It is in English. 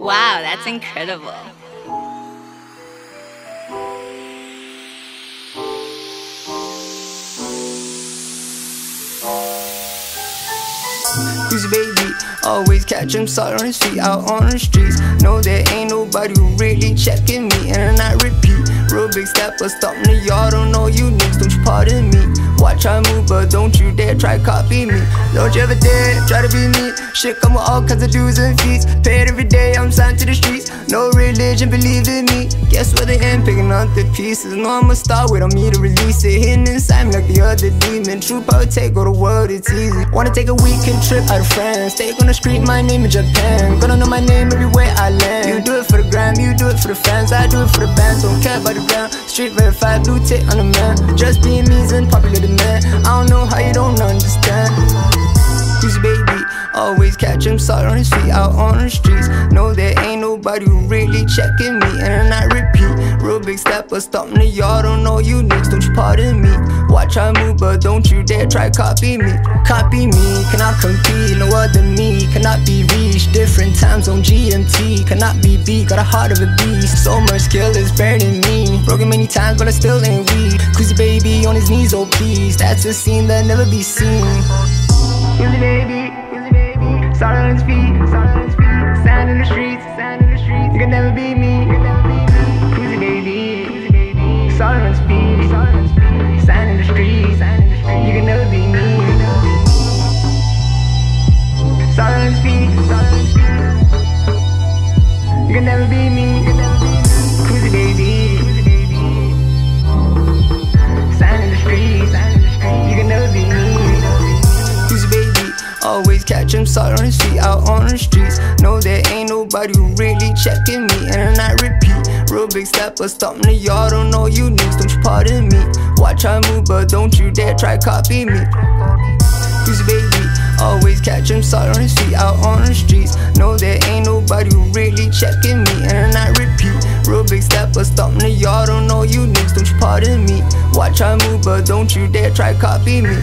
Wow, that's incredible. Kuzi baby? Always catch him salt on his feet out on the streets. No, there ain't nobody really checking me, and I repeat. Real big stepper, stop me, y'all don't know you niggas, don't you pardon me. Watch I move, but don't you dare try copy me. Don't you ever dare try to be me. Shit come with all kinds of dues and feats. Paid every day, I'm signed to the streets. No religion, believe in me. Guess what they ain't picking up the pieces. No, I'm a star, wait on me to release it. Hidden inside me like the other demon. True power take all the world, it's easy. Wanna take a weekend trip out of France. Take on the street, my name in Japan. Gonna know my name everywhere I land. You do it for the gram, you do it for the fans. I do it for the bands, don't care about the brand. Street verified, blue tick on the man. Just being me's and popular man. I don't know how you don't understand. Kuzi baby? Always catch him salt on his feet out on the streets. No, there ain't nobody really checking me, and I repeat. Real big stepper, stop me, y'all don't know you niggas, don't you pardon me. I move, but don't you dare try copy me. Copy me, cannot compete, no other me, cannot be reached. Different times on GMT, cannot be beat, got a heart of a beast. So much skill is burning me. Broken many times, but I still ain't weak. Crazy baby on his knees, oh please. That's a scene that'll never be seen. The baby, the baby. Salt on his feet, salt on his feet. Sand in the streets, sand in the streets. You can never be can never be me, baby. Sand in the streets. You can never be me, baby? Always catch him salt on his feet out on the streets. No, there ain't nobody really checking me, and I repeat. Real big stepper, stop me, y'all don't know you niggas, don't you pardon me. Watch I move, but don't you dare try copy me. Kuzi baby? Catch him salt on his feet out on the streets. No, there ain't nobody really checking me, and I repeat. Real big stepper, stop me, y'all don't know you niggas, don't you pardon me. Watch I move, but don't you dare try copy me.